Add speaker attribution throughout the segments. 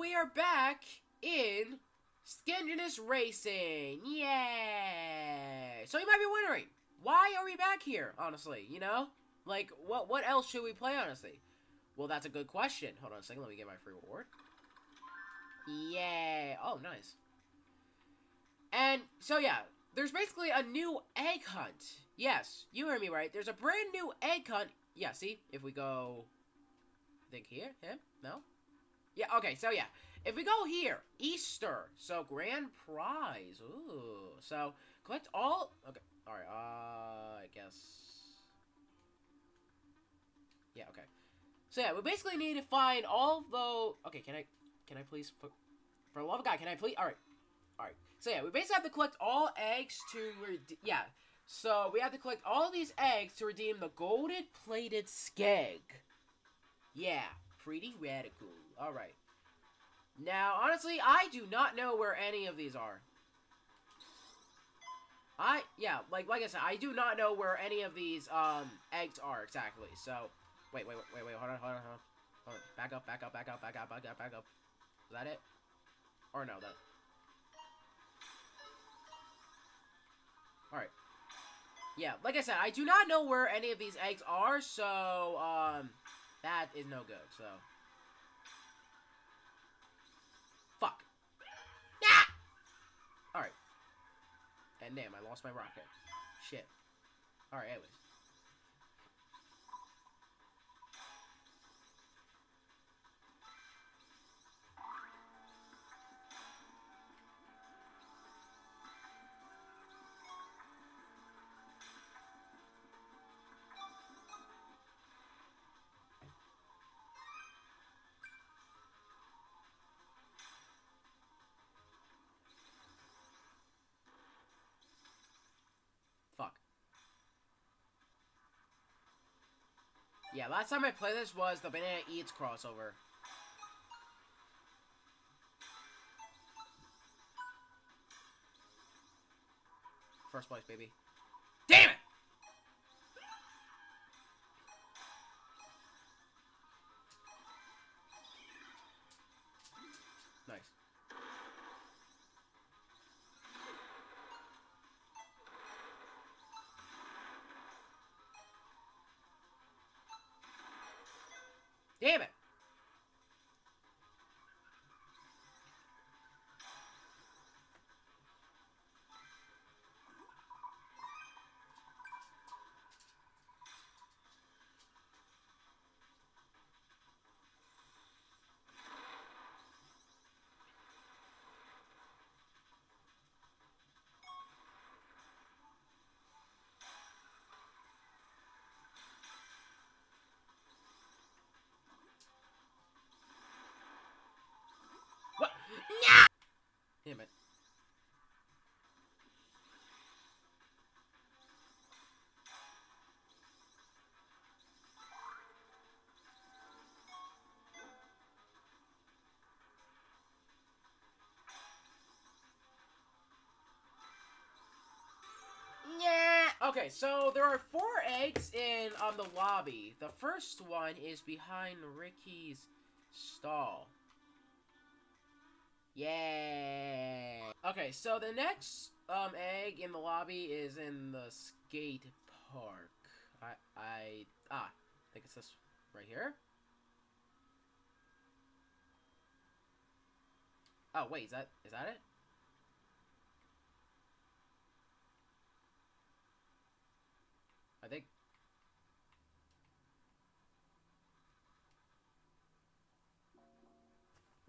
Speaker 1: we are back in Skengines Racing. Yay! So you might be wondering, why are we back here, honestly, you know? Like, what what else should we play, honestly? Well, that's a good question. Hold on a second, let me get my free reward. Yay! Oh, nice. And, so yeah, there's basically a new egg hunt. Yes, you heard me right. There's a brand new egg hunt. Yeah, see? If we go... I think here? Him? No? Yeah, okay, so yeah. If we go here, Easter. So, grand prize. Ooh. So, collect all... Okay, alright, uh, I guess... Yeah, okay. So yeah, we basically need to find all the... Okay, can I... Can I please... For, for the love of God, can I please... Alright. Alright. So yeah, we basically have to collect all eggs to... Yeah. So, we have to collect all these eggs to redeem the golden plated skeg. Yeah, pretty radical. Alright. Now, honestly, I do not know where any of these are. I, yeah, like, like I said, I do not know where any of these, um, eggs are exactly, so, wait, wait, wait, wait, hold on, hold on, hold on, hold on, back up, back up, back up, back up, back up, back up, is that it? Or no, that, alright, yeah, like I said, I do not know where any of these eggs are, so, um, that is no good, so. Damn, I lost my rocket. Shit. Alright, anyways. Yeah, last time I played this was the Banana Eats crossover. First place, baby. Damn it! Okay, so there are four eggs in um the lobby. The first one is behind Ricky's stall. Yay! Okay, so the next um egg in the lobby is in the skate park. I I ah, I think it's this right here. Oh wait, is that is that it?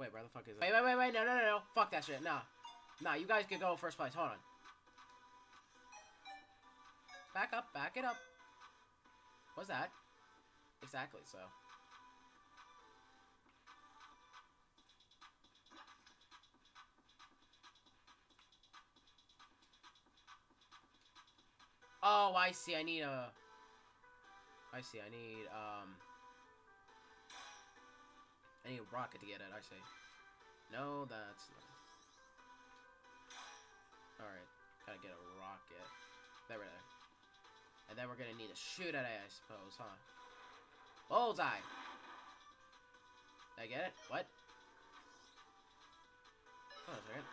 Speaker 1: Wait, where the fuck is it? Wait, wait, wait, wait, no, no, no, no. Fuck that shit. Nah. Nah, you guys can go first place. Hold on. Back up, back it up. What's that? Exactly, so. Oh, I see. I need a... I see. I need, um... I need a rocket to get it, I say. No, that's not. Alright, gotta get a rocket. There we go. And then we're gonna need to shoot at it, I suppose, huh? Bullseye! Did I get it? What? Hold on a second.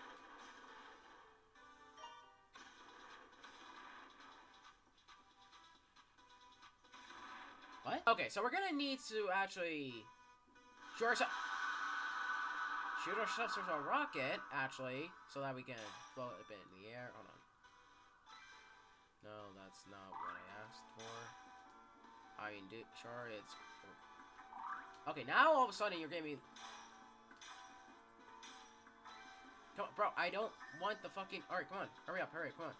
Speaker 1: What? Okay, so we're gonna need to actually shoot ourselves shoot ourselves with a rocket, actually, so that we can float a bit in the air. Hold on. No, that's not what I asked for. I mean, do, sure, it's... Okay, now all of a sudden you're giving me... Come on, bro, I don't want the fucking... Alright, come on. Hurry up, hurry, up, come on.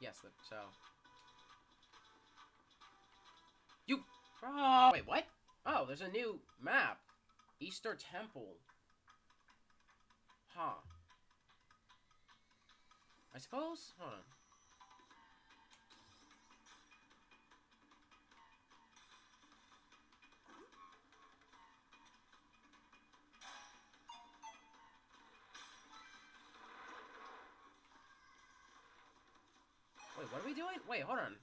Speaker 1: Yes, so... Oh, wait, what? Oh, there's a new map. Easter Temple. Huh. I suppose? Hold on. Wait, what are we doing? Wait, hold on.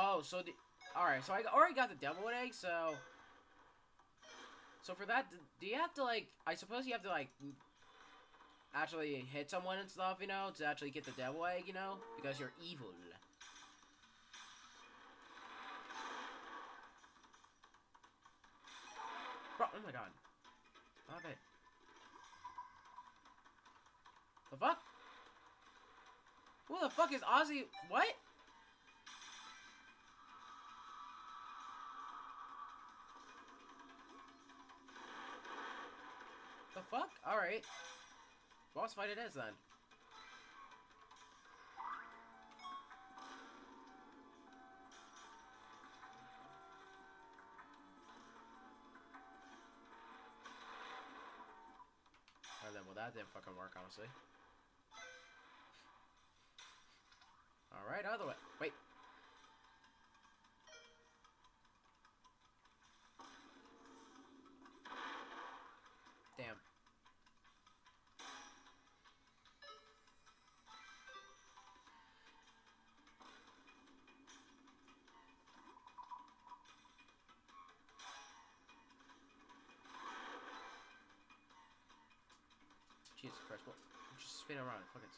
Speaker 1: Oh, so the... Alright, so I already got the devil egg, so... So for that, do you have to, like... I suppose you have to, like... Actually hit someone and stuff, you know? To actually get the devil egg, you know? Because you're evil. Bro, oh my god. Stop it. The fuck? Who the fuck is Ozzy? What? The fuck? Alright. Boss fight it is then. And then, well, that didn't fucking work, honestly. Alright, other way. Wait. Just spin around, fuck it.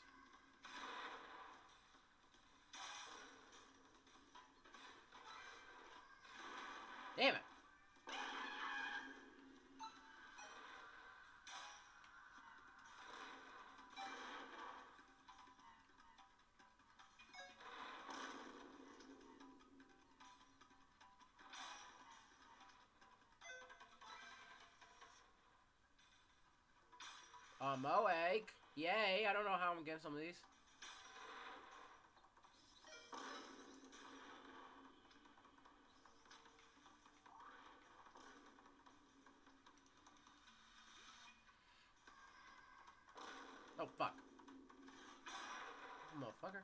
Speaker 1: Damn it! A Mo egg. Yay, I don't know how I'm getting some of these. Oh, fuck. Motherfucker.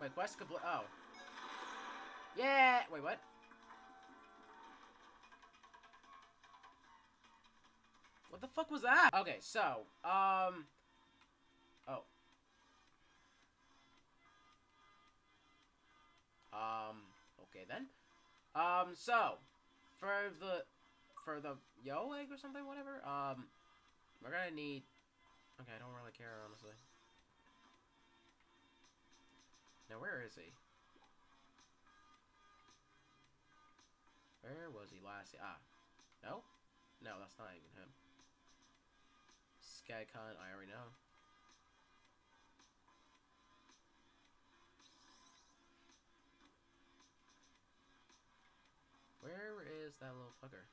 Speaker 1: Wait, quest complete. Oh. Yeah! Wait, what? Fuck was that? Okay, so, um... Oh. Um, okay then. Um, so, for the, for the yo egg or something, whatever, um, we're gonna need, okay, I don't really care, honestly. Now, where is he? Where was he last? Ah, no? No, that's not even him. Skycon, I already know. Where is that little fucker?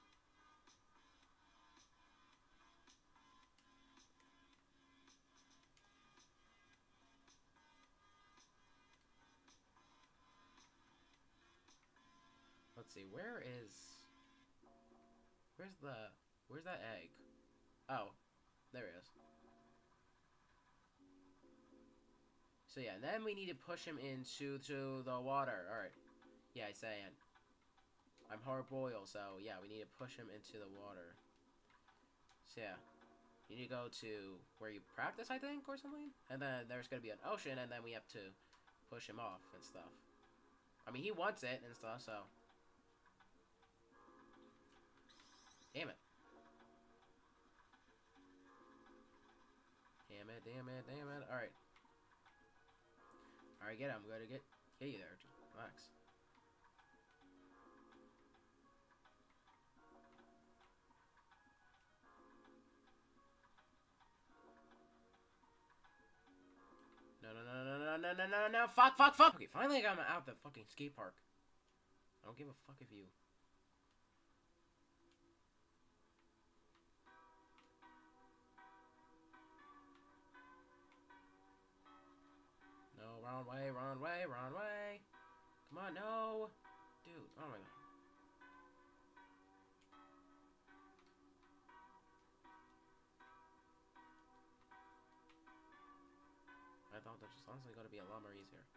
Speaker 1: Let's see, where is... Where's the... Where's that egg? Oh, there he is. So yeah, then we need to push him into to the water. All right. Yeah, I say it. I'm hard boiled, so yeah, we need to push him into the water. So yeah, you need to go to where you practice, I think, or something. And then there's gonna be an ocean, and then we have to push him off and stuff. I mean, he wants it and stuff, so. Damn it. It, damn it, damn it. Alright. Alright, get him. I'm gonna get, get you there. Relax. No, no, no, no, no, no, no, no, no, fuck, fuck, fuck! Okay, finally I got him out of the fucking skate park. I don't give a fuck if you... wrong way, wrong way, wrong way. Come on, no. Dude, oh my god. I thought that was honestly going to be a lot more easier.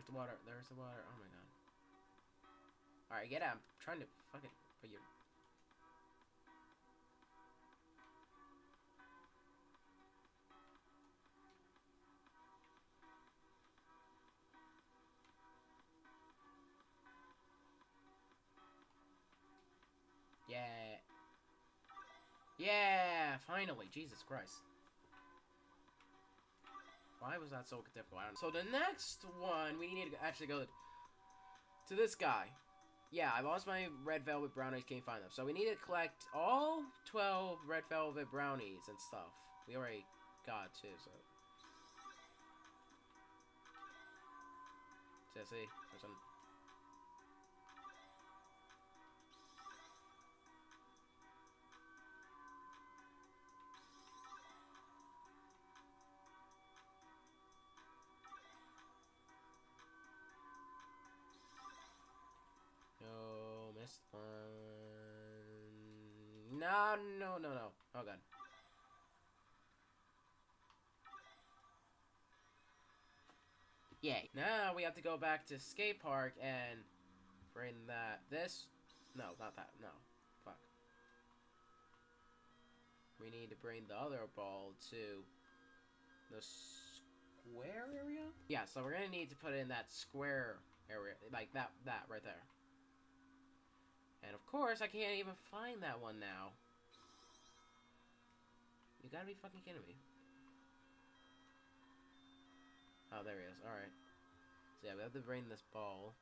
Speaker 1: There's the water. There's the water. Oh my god. Alright, get out. I'm trying to fucking put your... Yeah. Yeah, finally. Jesus Christ. Why was that so difficult? I don't know. So the next one, we need to actually go to this guy. Yeah, I lost my red velvet brownies, can't find them. So we need to collect all 12 red velvet brownies and stuff. We already got two, so... Jesse, there's some... No, no, no. Oh god. Yay. Now we have to go back to skate park and bring that. This. No, not that. No. Fuck. We need to bring the other ball to the square area? Yeah, so we're gonna need to put it in that square area. Like that, that right there. And of course, I can't even find that one now. You gotta be fucking kidding me. Oh, there he is. Alright. So yeah, we have to bring this ball.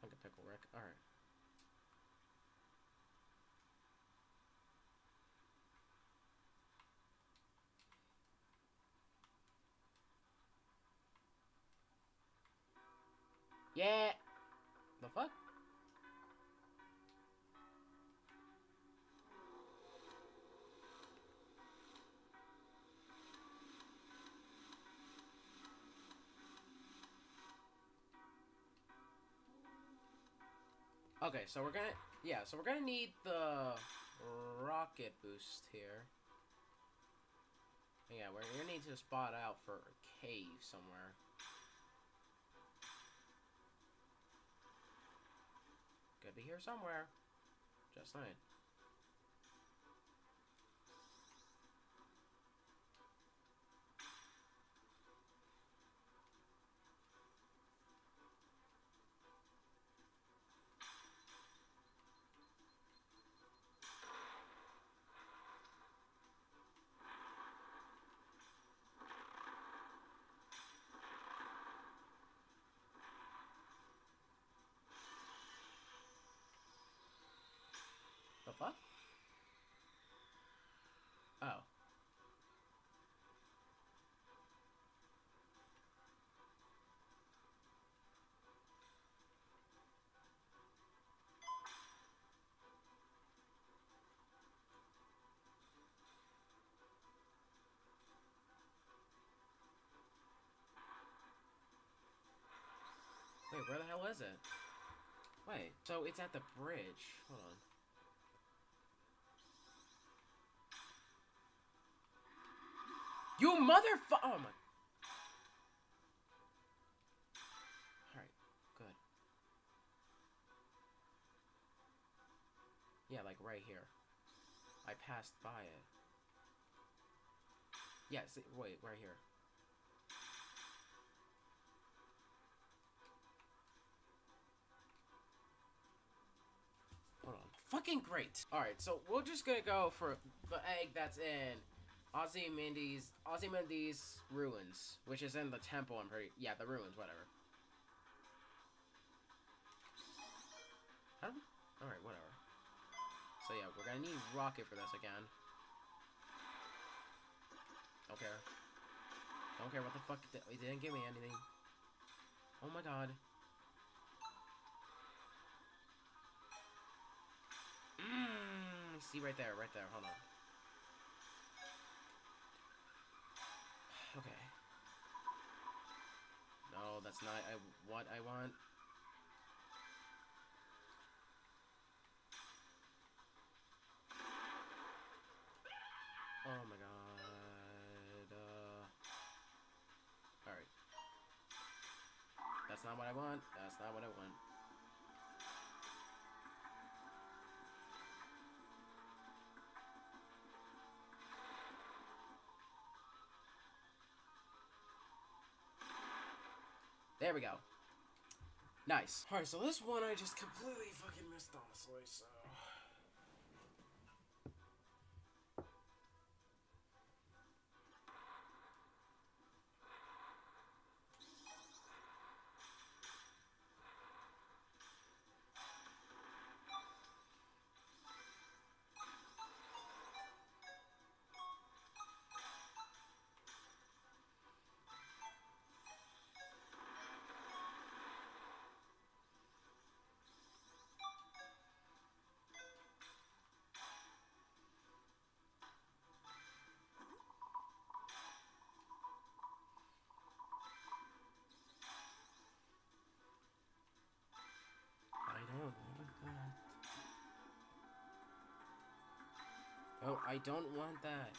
Speaker 1: Funky Pickle Rick. Alright. Yeah. The fuck? Okay, so we're gonna, yeah, so we're gonna need the rocket boost here. Yeah, we're gonna need to spot out for a cave somewhere. Be here somewhere. Just saying. Oh. Wait, where the hell is it? Wait, so it's at the bridge. Hold on. You motherfucker! Oh my. Alright, good. Yeah, like right here. I passed by it. Yeah, wait, right here. Hold on. Fucking great. Alright, so we're just gonna go for the egg that's in Ozymandias Ozymandias ruins, which is in the temple. I'm pretty yeah, the ruins, whatever. We, all right, whatever. So yeah, we're gonna need rocket for this again. Don't care. Don't care what the fuck. It didn't give me anything. Oh my god. Mmm. See right there, right there. Hold on. Okay. No, that's not I, what I want. Oh my god. Uh, Alright. That's not what I want. That's not what I want. There we go. Nice. Alright, so this one I just completely fucking missed, honestly, so... I don't want that.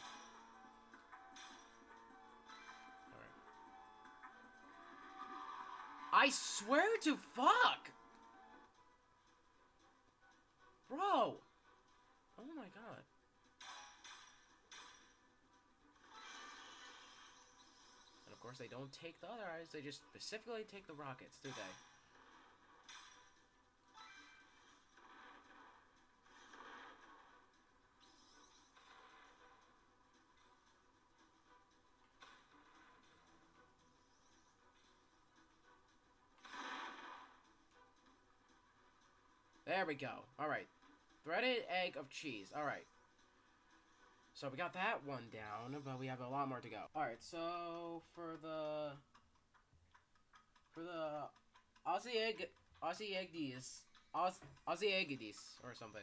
Speaker 1: I swear to fuck! Bro! Oh my god. And of course they don't take the other eyes, they just specifically take the rockets, do they? There we go. Alright. Threaded egg of cheese. Alright. So we got that one down, but we have a lot more to go. Alright, so for the... For the Aussie egg... Aussie egg these. Aussie egg these, or something.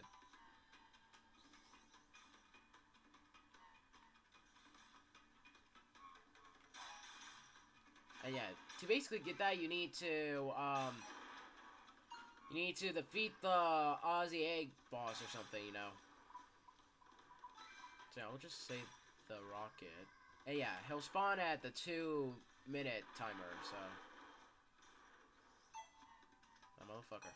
Speaker 1: And yeah, to basically get that, you need to, um... You need to defeat the Aussie egg boss or something, you know. So I'll just save the rocket. And yeah, he'll spawn at the two minute timer, so. A motherfucker.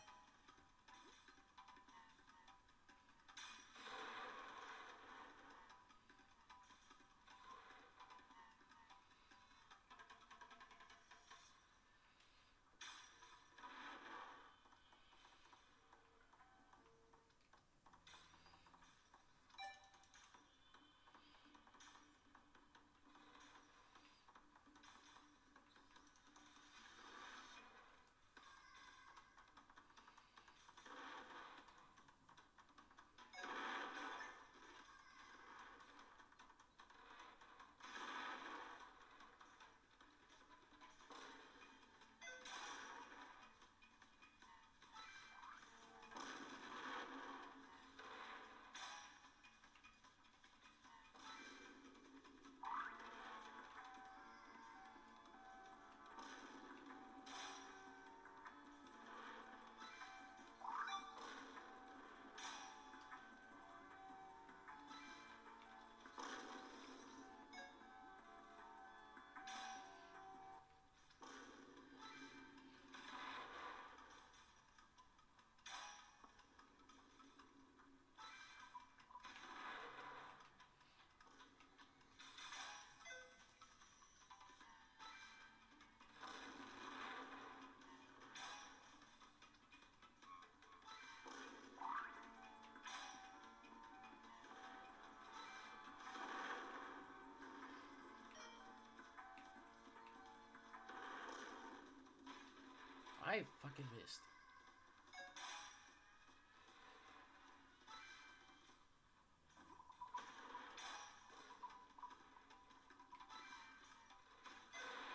Speaker 1: I fucking missed.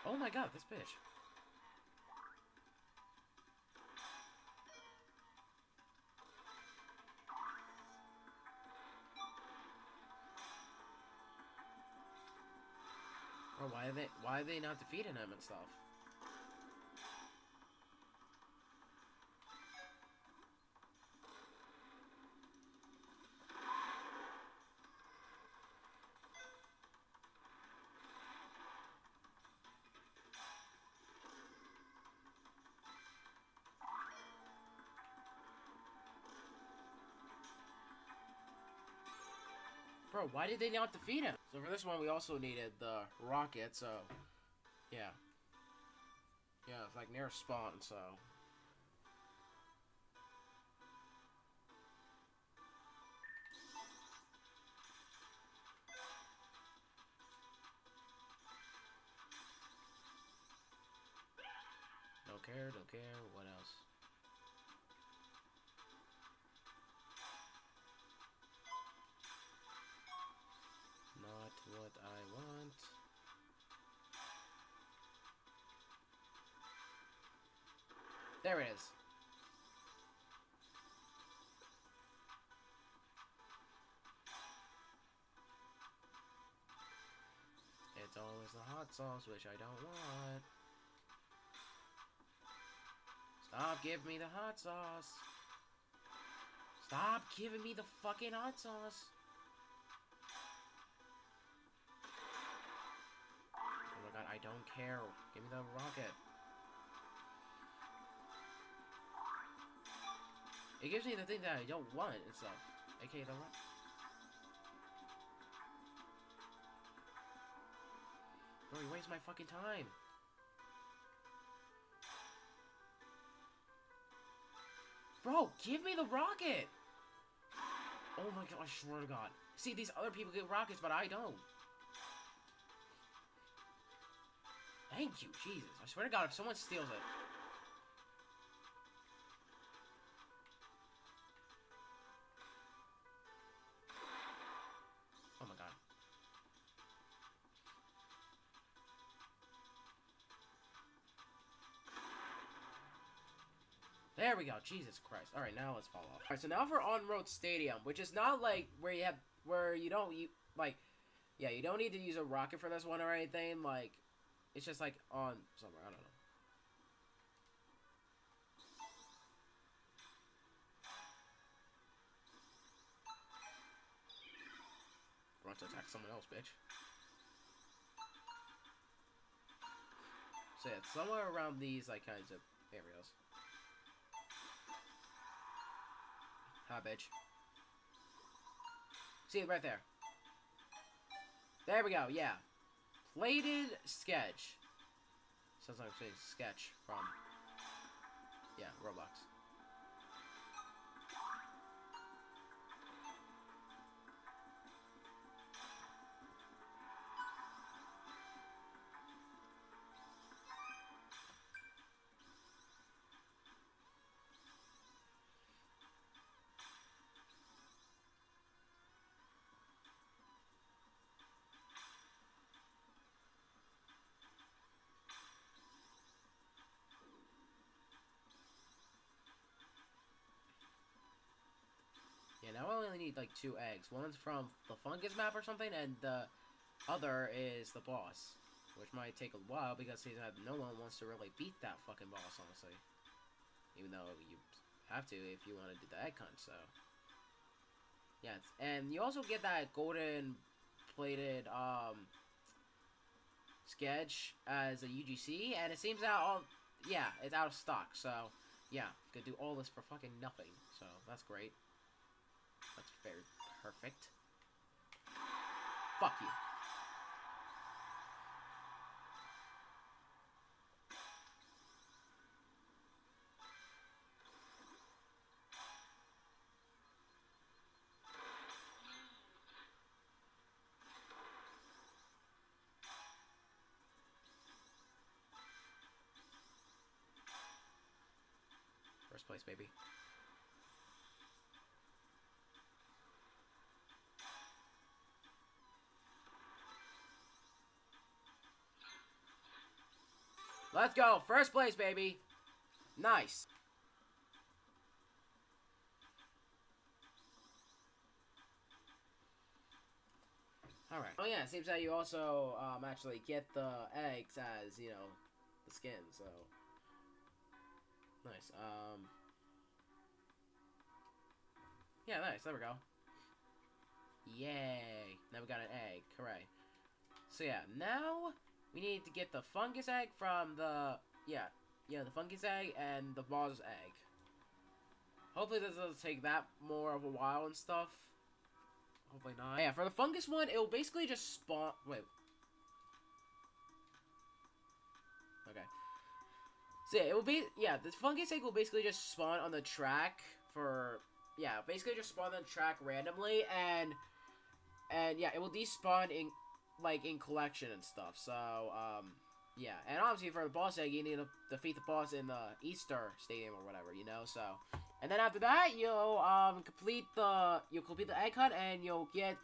Speaker 1: Oh my god, this bitch. Bro, why are they why are they not defeating him and stuff? Why did they not defeat him? So for this one, we also needed the rocket, so... Yeah. Yeah, it's like near spawn, so... Don't care, don't care, what There it is. It's always the hot sauce, which I don't want. Stop giving me the hot sauce. Stop giving me the fucking hot sauce. Oh my god, I don't care. Give me the rocket. It gives me the thing that I don't want stuff. AKA the rocket. Bro, you waste my fucking time. Bro, give me the rocket! Oh my god, I swear to god. See, these other people get rockets, but I don't. Thank you, Jesus. I swear to god, if someone steals it. There we go. Jesus Christ. All right, now let's fall off. All right, so now for on-road stadium, which is not like where you have where you don't you like, yeah, you don't need to use a rocket for this one or anything. Like, it's just like on somewhere. I don't know. Want to attack someone else, bitch. So yeah, it's somewhere around these like kinds of areas. Hi, bitch. See it right there. There we go, yeah. Plated sketch. Sounds like saying sketch from, yeah, Roblox. Now I only need like two eggs. One's from the fungus map or something, and the other is the boss. Which might take a while because no one wants to really beat that fucking boss, honestly. Even though you have to if you want to do the egg hunt, so. Yeah, and you also get that golden plated um sketch as a UGC, and it seems that all yeah, it's out of stock, so yeah, could do all this for fucking nothing, so that's great. That's very perfect. Fuck you. First place, baby. Let's go. First place, baby. Nice. Alright. Oh yeah, it seems that you also um, actually get the eggs as, you know, the skin, so... Nice. Um... Yeah, nice. There we go. Yay. Now we got an egg. Hooray. So yeah, now we need to get the fungus egg from the... Yeah. Yeah, the fungus egg and the boss egg. Hopefully this doesn't take that more of a while and stuff. Hopefully not. Yeah, for the fungus one, it will basically just spawn... Wait. Okay. So yeah, it will be... Yeah, the fungus egg will basically just spawn on the track for... Yeah, basically just spawn on the track randomly, and... And yeah, it will despawn in... Like, in collection and stuff, so, um... Yeah, and obviously for the boss egg, you need to defeat the boss in the Easter Stadium or whatever, you know, so... And then after that, you'll um complete the you'll complete the egg hunt and you'll get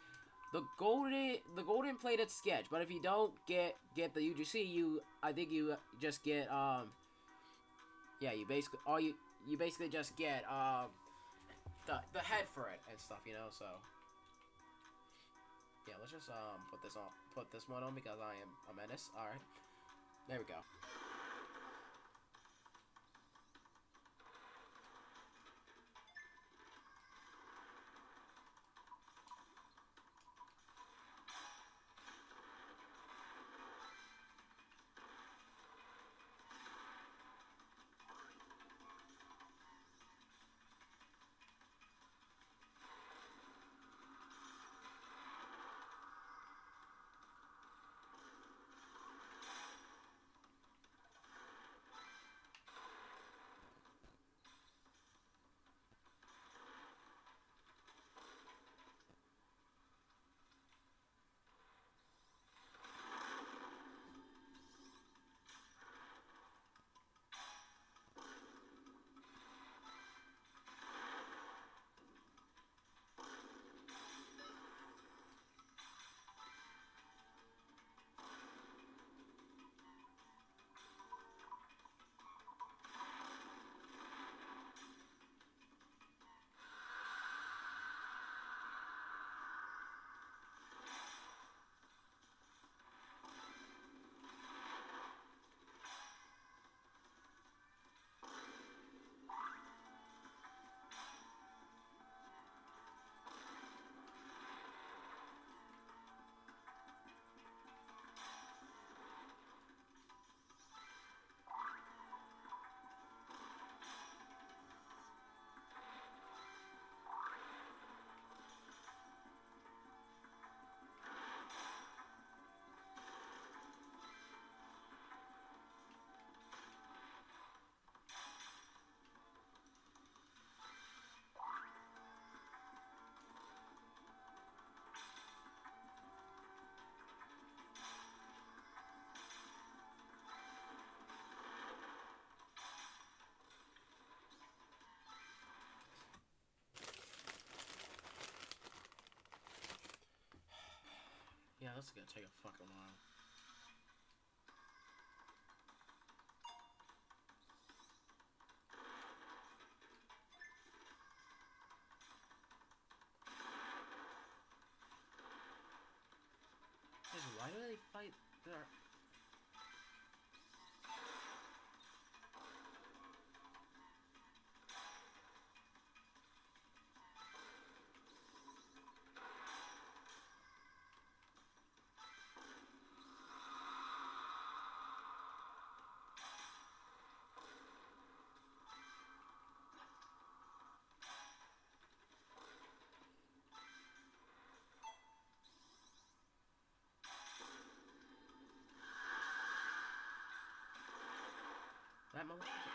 Speaker 1: the golden the golden plated sketch. But if you don't get get the UGC, you I think you just get um yeah you basically all you you basically just get um the the head for it and stuff, you know. So yeah, let's just um put this on put this one on because I am a menace. All right, there we go. Yeah, this is gonna take a fucking while. That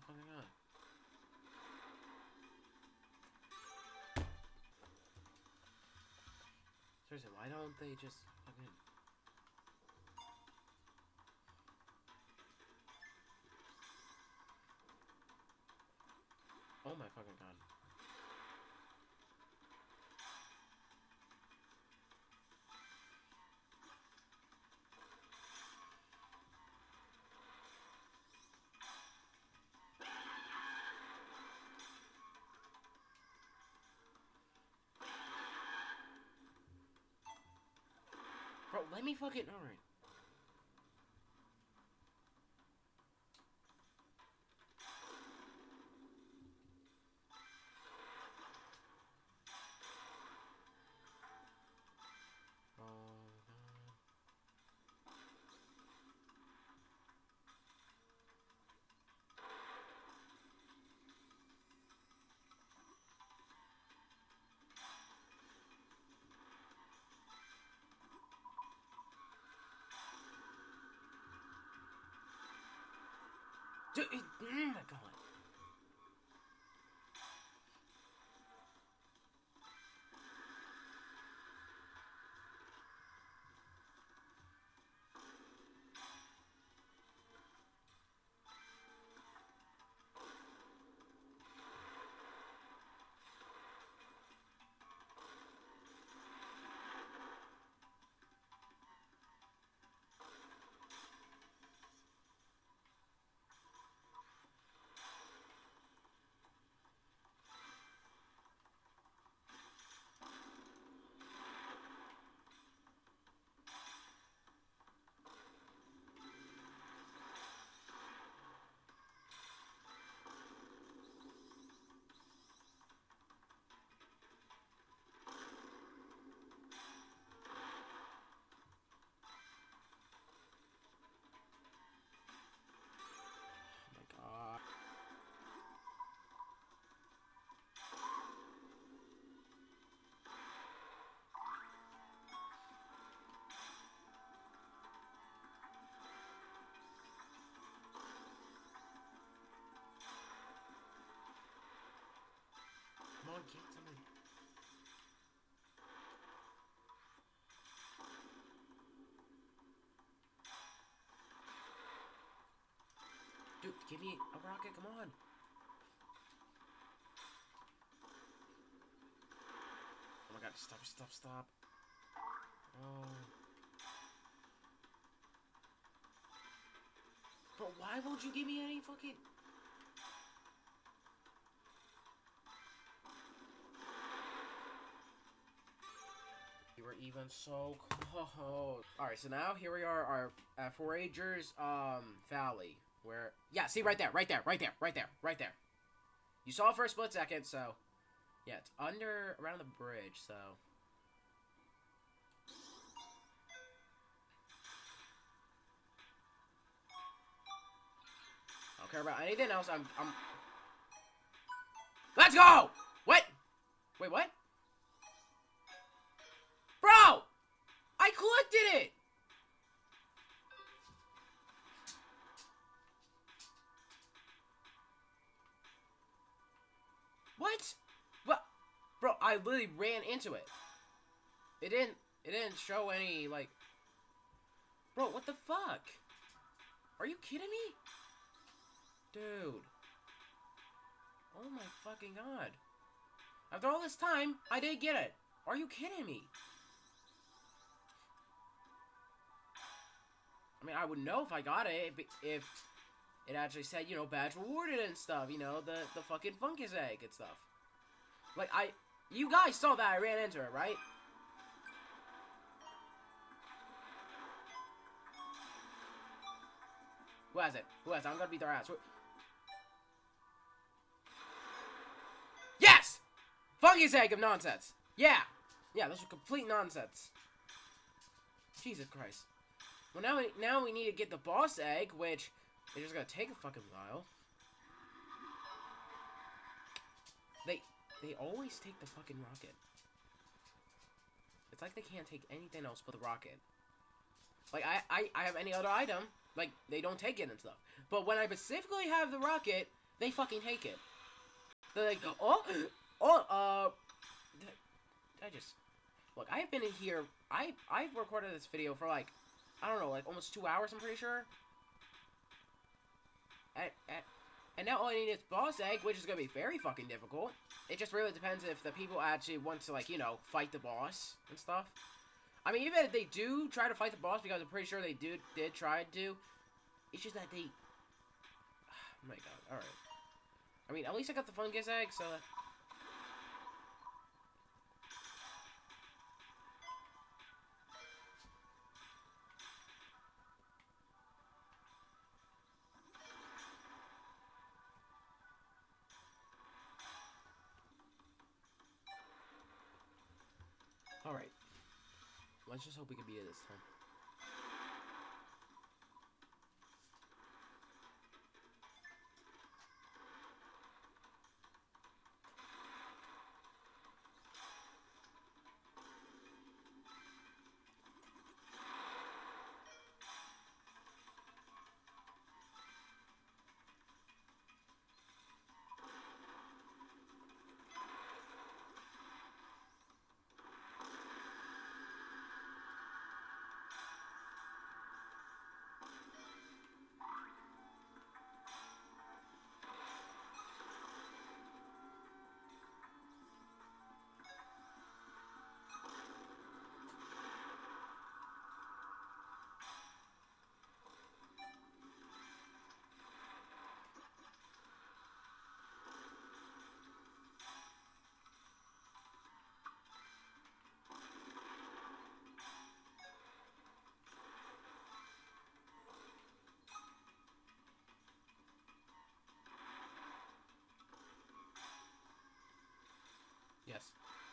Speaker 1: motherfucker. fucking god. Seriously, why don't they just Let me fucking... Alright. Dude, it, oh my god. Dude, give me a rocket, come on. Oh my god, stop, stop, stop. Oh. Bro, why won't you give me any fucking... even so. Alright, so now here we are, our uh, Foragers, um, Valley. Where, yeah, see right there, right there, right there, right there, right there. You saw for a split second, so, yeah, it's under, around the bridge, so. I don't care about anything else, I'm, I'm... Let's go! What? Wait, what? Bro! I collected it! What? What? Bro, I literally ran into it. It didn't, it didn't show any, like... Bro, what the fuck? Are you kidding me? Dude. Oh my fucking god. After all this time, I did get it. Are you kidding me? I mean, I would know if I got it if, it actually said, you know, badge rewarded and stuff. You know, the the fucking fungus egg and stuff. Like I, you guys saw that I ran into it, right? Who has it? Who has it? I'm gonna beat their ass. Yes! Fungus egg of nonsense. Yeah. Yeah, those are complete nonsense. Jesus Christ. Well, now we, now we need to get the boss egg, which is just gonna take a fucking while. They they always take the fucking rocket. It's like they can't take anything else but the rocket. Like I, I, I have any other item, like they don't take it and stuff. But when I specifically have the rocket, they fucking take it. They're like, oh, oh, uh, I just look. I've been in here. I I've recorded this video for like, I don't know, like almost two hours. I'm pretty sure. And, and, and now all I need is boss egg, which is gonna be very fucking difficult. It just really depends if the people actually want to like you know fight the boss and stuff. I mean, even if they do try to fight the boss, because I'm pretty sure they do did try to, it's just that they. Oh my god! All right. I mean, at least I got the fungus egg, so. Just hope we can beat it this time.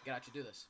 Speaker 1: Get out, you do this.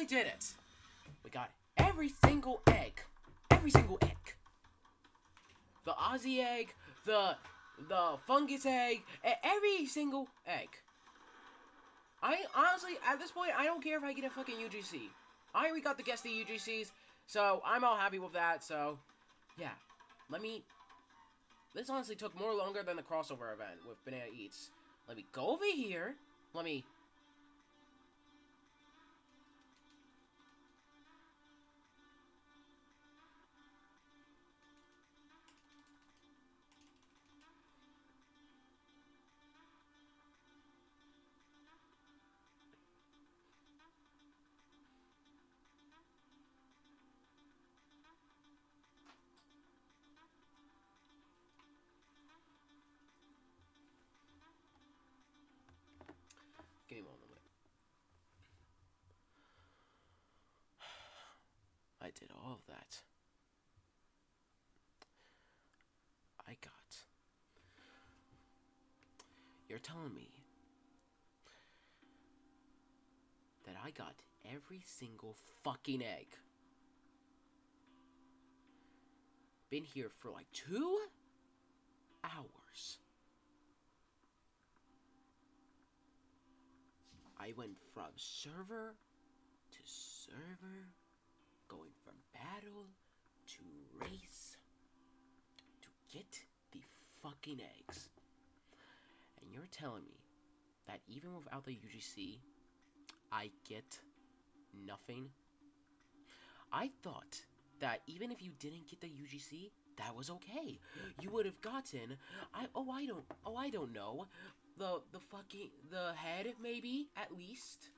Speaker 1: Finally did it. We got every single egg. Every single egg. The Aussie egg, the the fungus egg, every single egg. I honestly, at this point, I don't care if I get a fucking UGC. I already got the guess the UGCs, so I'm all happy with that. So, yeah, let me. This honestly took more longer than the crossover event with Banana Eats. Let me go over here. Let me I did all of that. I got. You're telling me that I got every single fucking egg. Been here for like two hours. I went from server to server, going from battle to race to get the fucking eggs. And you're telling me that even without the UGC, I get nothing? I thought that even if you didn't get the UGC, that was okay. You would have gotten I oh I don't oh I don't know the the fucking the head maybe at least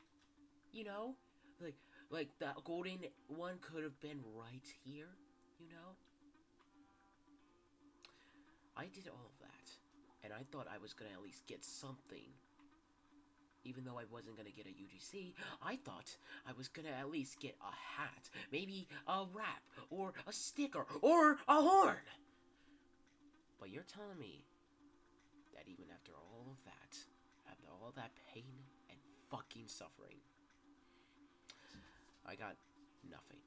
Speaker 1: you know like like that golden one could have been right here you know? I did all of that and i thought i was gonna at least get something. Even though i wasn't gonna get a ugc i thought i was gonna at least get a hat maybe a wrap or a sticker or a horn. But you're telling me that even after all of that, after all that pain and fucking suffering, I got nothing.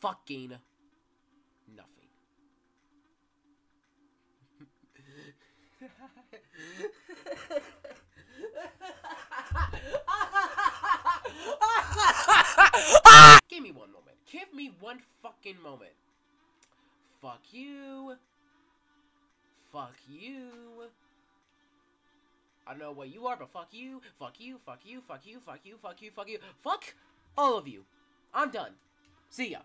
Speaker 1: Fucking nothing. Give me one moment. Give me one fucking moment. Fuck you. Fuck you. I don't know what you are, but fuck you. Fuck you. Fuck you. Fuck you. Fuck you. Fuck you. Fuck you. Fuck all of you. I'm done. See ya.